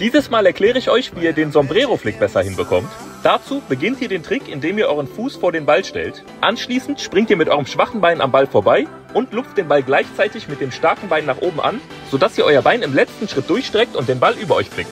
Dieses Mal erkläre ich euch, wie ihr den Sombrero-Flick besser hinbekommt. Dazu beginnt ihr den Trick, indem ihr euren Fuß vor den Ball stellt. Anschließend springt ihr mit eurem schwachen Bein am Ball vorbei und lupft den Ball gleichzeitig mit dem starken Bein nach oben an, sodass ihr euer Bein im letzten Schritt durchstreckt und den Ball über euch bringt.